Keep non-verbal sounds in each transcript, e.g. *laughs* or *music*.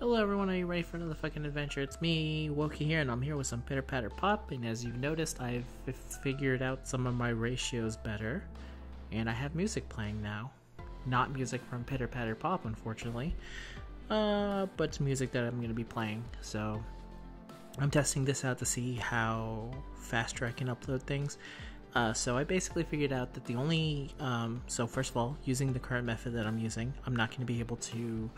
Hello everyone, are you ready for another fucking adventure? It's me, Wokey here, and I'm here with some Pitter Patter Pop, and as you've noticed, I've figured out some of my ratios better, and I have music playing now. Not music from Pitter Patter Pop, unfortunately, uh, but music that I'm going to be playing, so I'm testing this out to see how faster I can upload things. Uh, so I basically figured out that the only, um, so first of all, using the current method that I'm using, I'm not going to be able to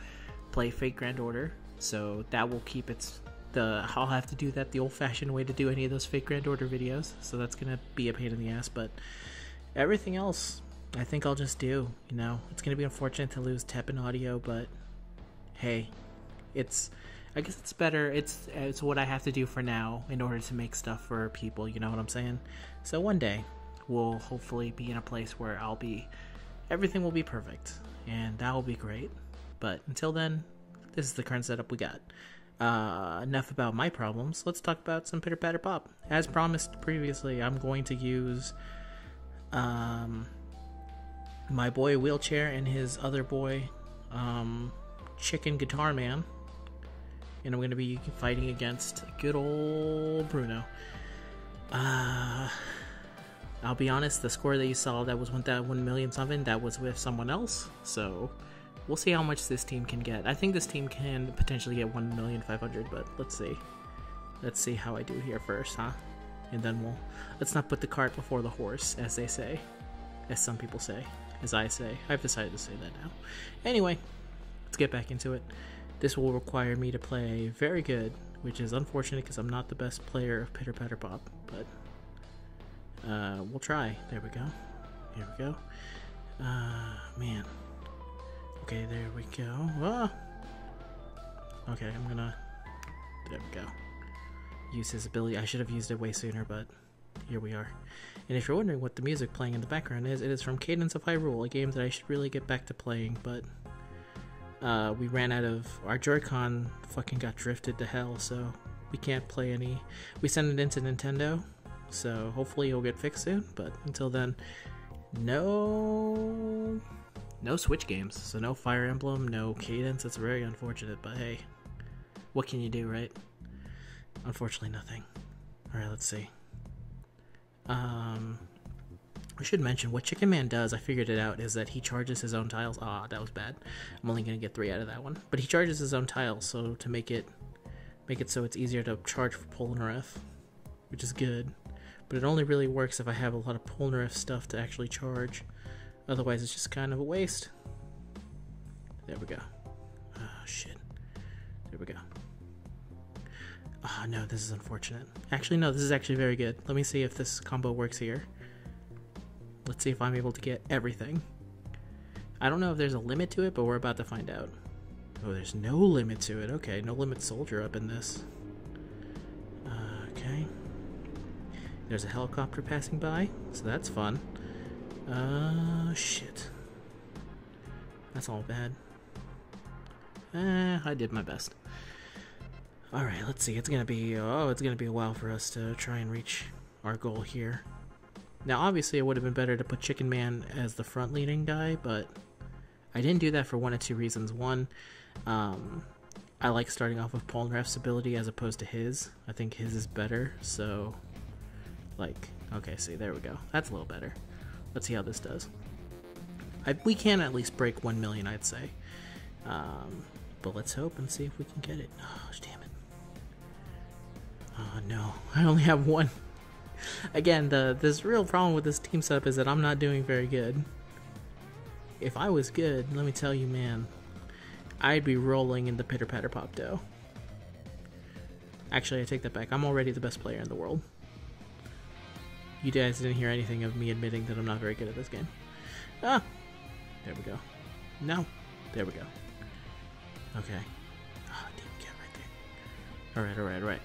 play Fate Grand Order, so that will keep its the I'll have to do that the old-fashioned way to do any of those Fate Grand Order videos. So that's gonna be a pain in the ass, but everything else, I think I'll just do. You know, it's gonna be unfortunate to lose Teppen audio, but hey, it's I guess it's better. It's it's what I have to do for now in order to make stuff for people. You know what I'm saying? So one day we'll hopefully be in a place where I'll be everything will be perfect, and that will be great. But until then, this is the current setup we got. Uh, enough about my problems. Let's talk about some pitter patter pop. As promised previously, I'm going to use um, my boy wheelchair and his other boy, um, Chicken Guitar Man, and I'm going to be fighting against good old Bruno. Uh, I'll be honest, the score that you saw that was one that one million something that was with someone else, so we'll see how much this team can get. I think this team can potentially get 1,500,000, but let's see. Let's see how I do here first, huh? And then we'll let's not put the cart before the horse, as they say, as some people say, as I say. I've decided to say that now. Anyway, let's get back into it. This will require me to play very good, which is unfortunate because I'm not the best player of Pitter Patter Pop, but uh, we'll try. There we go. Here we go. Uh, man. Okay, there we go. Ah! Okay, I'm gonna. There we go. Use his ability. I should have used it way sooner, but here we are. And if you're wondering what the music playing in the background is, it is from Cadence of Hyrule, a game that I should really get back to playing, but uh, we ran out of our Joy-Con. Fucking got drifted to hell, so we can't play any. We sent it into Nintendo, so hopefully it'll get fixed soon. But until then, no no Switch games, so no Fire Emblem, no Cadence. It's very unfortunate, but hey, what can you do, right? Unfortunately, nothing. All right, let's see. Um, I should mention what Chicken Man does. I figured it out is that he charges his own tiles. Ah, that was bad. I'm only gonna get three out of that one, but he charges his own tiles, so to make it make it so it's easier to charge for Polnareff, which is good. But it only really works if I have a lot of Polnareff stuff to actually charge. Otherwise, it's just kind of a waste. There we go. Oh, shit. There we go. Oh, no, this is unfortunate. Actually, no, this is actually very good. Let me see if this combo works here. Let's see if I'm able to get everything. I don't know if there's a limit to it, but we're about to find out. Oh, there's no limit to it. Okay, no limit soldier up in this. Uh, okay. There's a helicopter passing by, so that's fun. Uh, shit. That's all bad. Eh, I did my best. Alright, let's see. It's gonna be, oh, it's gonna be a while for us to try and reach our goal here. Now, obviously, it would have been better to put Chicken Man as the front leading guy, but I didn't do that for one of two reasons. One, um, I like starting off with Polnareff's ability as opposed to his. I think his is better, so, like, okay, see, there we go. That's a little better. Let's see how this does. I, we can at least break 1 million, I'd say. Um, but let's hope and see if we can get it. Oh, damn it. Oh, no. *laughs* I only have one. Again, the this real problem with this team setup is that I'm not doing very good. If I was good, let me tell you, man, I'd be rolling in the pitter patter pop dough. Actually, I take that back. I'm already the best player in the world. You guys didn't hear anything of me admitting that I'm not very good at this game. Ah! There we go. No. There we go. Okay. Ah, right there. Alright, alright, alright.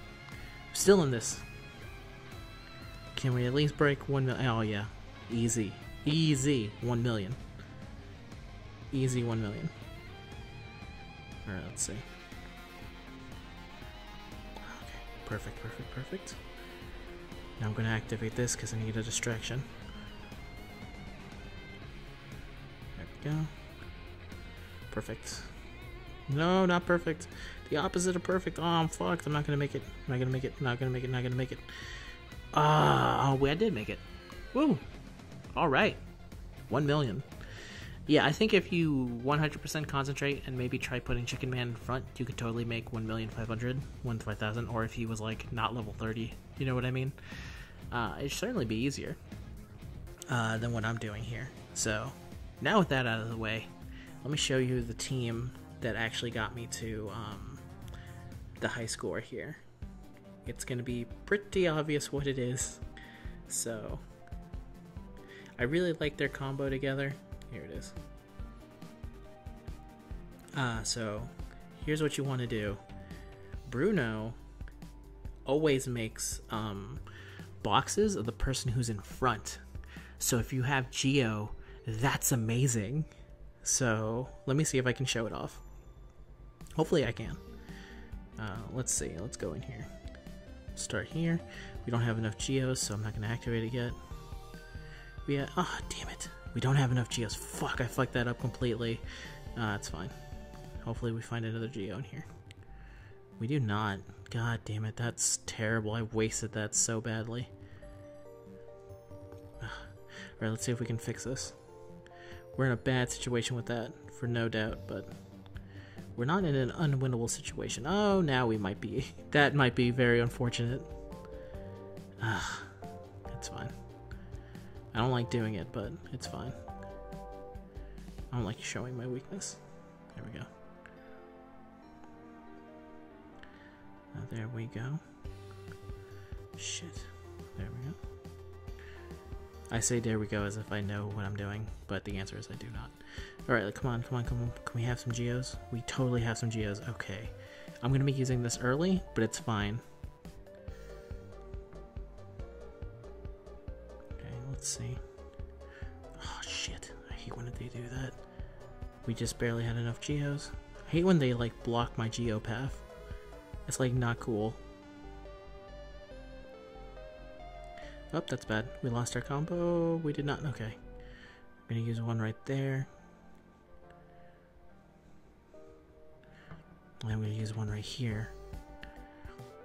Still in this. Can we at least break one million? Oh, yeah. Easy. Easy. One million. Easy one million. Alright, let's see. Okay. Perfect, perfect, perfect. Now I'm going to activate this because I need a distraction. There we go. Perfect. No, not perfect. The opposite of perfect. Oh, I'm fucked. I'm not gonna make it. I'm not gonna make it. Not gonna make it. Not gonna make it. Ah, uh, oh, I did make it. Woo! All right, one million. Yeah, I think if you 100% concentrate and maybe try putting Chicken Man in front, you could totally make 1,500,000, 1,500, or if he was like not level 30, you know what I mean? Uh, it'd certainly be easier uh, than what I'm doing here. So, now with that out of the way, let me show you the team that actually got me to um, the high score here. It's going to be pretty obvious what it is. So, I really like their combo together. Here it is. Uh, so, here's what you want to do. Bruno always makes um, boxes of the person who's in front. So if you have Gio, that's amazing. So let me see if I can show it off. Hopefully I can. Uh, let's see. Let's go in here. Start here. We don't have enough gios, so I'm not going to activate it yet. We have, oh, damn it. We don't have enough gios. Fuck, I fucked that up completely. Uh, that's fine. Hopefully we find another gio in here. We do not. God damn it, that's terrible. I wasted that so badly. *sighs* Alright, let's see if we can fix this. We're in a bad situation with that, for no doubt, but we're not in an unwinnable situation. Oh, now we might be. *laughs* That might be very unfortunate. *sighs* It's fine. I don't like doing it, but it's fine. I don't like showing my weakness. There we go. Uh, there we go. Shit. There we go. I say there we go as if I know what I'm doing, but the answer is I do not. Alright, like, come on, come on, come on. Can we have some gios? We totally have some gios. Okay. I'm going to be using this early, but it's fine. Hate when they do that. We just barely had enough gios. I hate when they, like, block my gio path. It's, like, not cool. Oh, that's bad. We lost our combo. We did not. Okay. I'm to use one right there. And I'm to use one right here.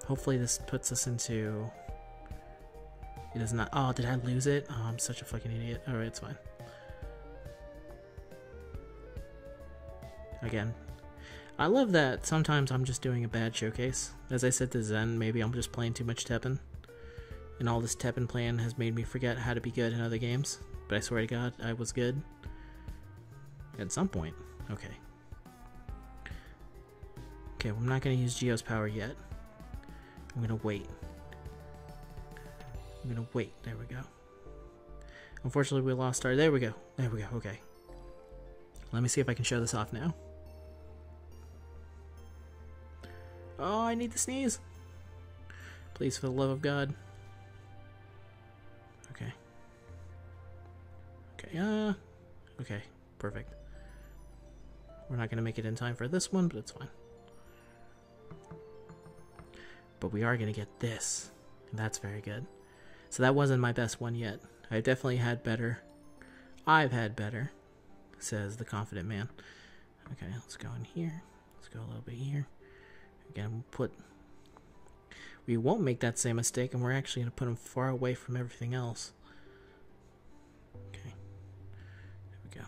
Hopefully this puts us into... It does not... Oh, did I lose it? Oh, I'm such a fucking idiot. Alright, it's fine. Again. I love that sometimes I'm just doing a bad showcase. As I said to Zen, maybe I'm just playing too much Teppen and all this Teppen plan has made me forget how to be good in other games. But I swear to God, I was good. At some point. Okay. Okay, well, I'm not going to use Gio's power yet. I'm going to wait. I'm going to wait. There we go. Unfortunately, we lost our... There we go. There we go. Okay. Let me see if I can show this off now. Oh, I need to sneeze. Please, for the love of God. Okay. Okay. Yeah. Okay, perfect. We're not going to make it in time for this one, but it's fine. But we are going to get this, and that's very good. So that wasn't my best one yet. I definitely had better. I've had better, says the confident man. Okay, let's go in here. Let's go a little bit here. Again, we'll put... We won't make that same mistake, and we're actually going to put them far away from everything else. Okay. There we go.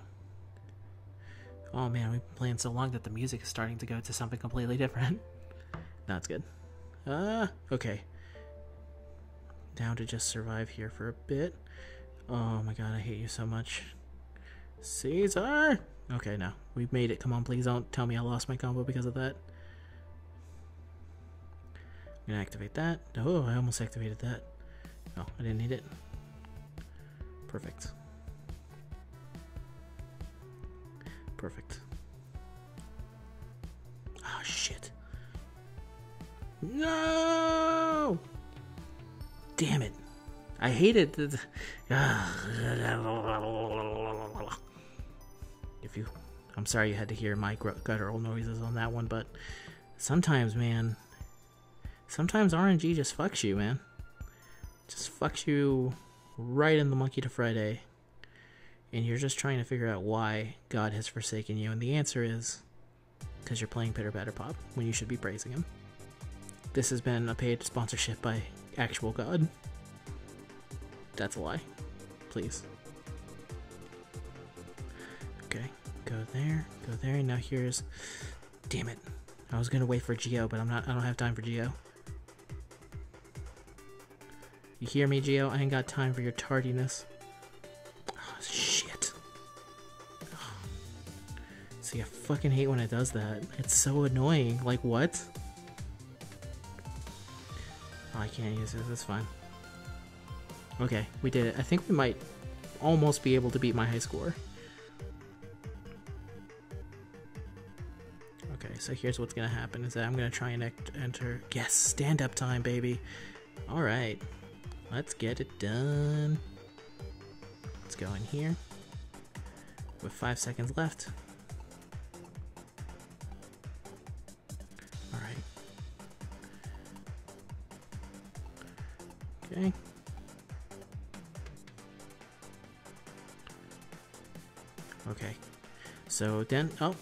Oh man, we've been playing so long that the music is starting to go to something completely different. *laughs* That's good. Uh, okay. Down to just survive here for a bit. Oh my god, I hate you so much. Caesar! Okay, now. We've made it. Come on, please don't tell me I lost my combo because of that. I'm gonna activate that. Oh, I almost activated that. Oh, I didn't need it. Perfect. Perfect. Oh, shit. No! Damn it. I hate it. If you. I'm sorry you had to hear my guttural noises on that one, but sometimes, man. Sometimes RNG just fucks you, man. Just fucks you right in the monkey to Friday and you're just trying to figure out why God has forsaken you, and the answer is because you're playing Pitter Patter Pop when you should be praising him. This has been a paid sponsorship by Actual God. That's a lie. Please. Okay, go there, go there. And now here's. Damn it! I was gonna wait for Gio, but I'm not. I don't have time for Gio. You hear me, Gio? I ain't got time for your tardiness. Oh, shit. See, I fucking hate when it does that. It's so annoying. Like, what? Oh, I can't use it. That's fine. Okay, we did it. I think we might almost be able to beat my high score. Okay, so here's what's gonna happen is that I'm gonna try and enter. Yes, stand up time, baby. All right. Let's get it done. Let's go in here. With five seconds left. Alright. Okay. Okay. So then oh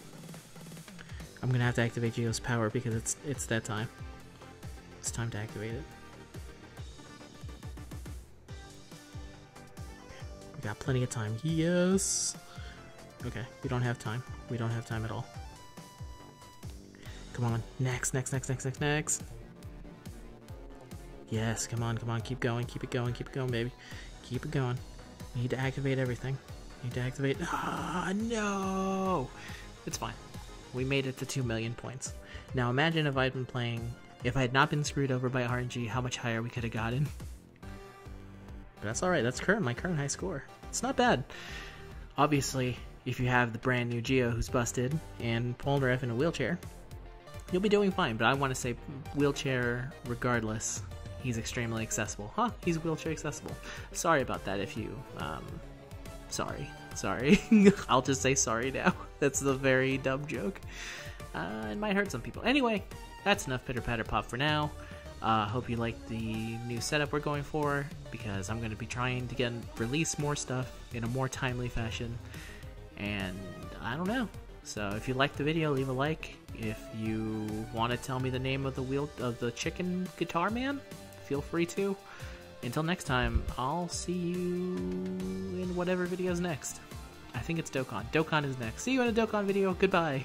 I'm gonna have to activate Gio's power because it's it's that time. It's time to activate it. Got plenty of time. Yes! Okay, we don't have time. We don't have time at all. Come on. Next, next, next, next, next, next. Yes, come on, come on. Keep going, keep it going, keep it going, baby. Keep it going. You need to activate everything. You need to activate... Ah, no! It's fine. We made it to 2 million points. Now imagine if I'd been playing... If I had not been screwed over by RNG, how much higher we could have gotten. That's alright, that's current my current high score. It's not bad. Obviously, if you have the brand new Gio who's busted and Polnareff in a wheelchair, you'll be doing fine. But I want to say wheelchair regardless, he's extremely accessible. Huh, he's wheelchair accessible. Sorry about that if you, um, sorry, sorry. *laughs* I'll just say sorry now. *laughs* That's the very dumb joke. Uh, it might hurt some people. Anyway, that's enough pitter patter pop for now. Uh, hope you like the new setup we're going for because I'm going to be trying to get release more stuff in a more timely fashion. And I don't know. So if you liked the video, leave a like. If you want to tell me the name of the wheel of the chicken guitar man, feel free to. Until next time, I'll see you in whatever video's next. I think it's Dokkan. Dokkan is next. See you in a Dokkan video. Goodbye.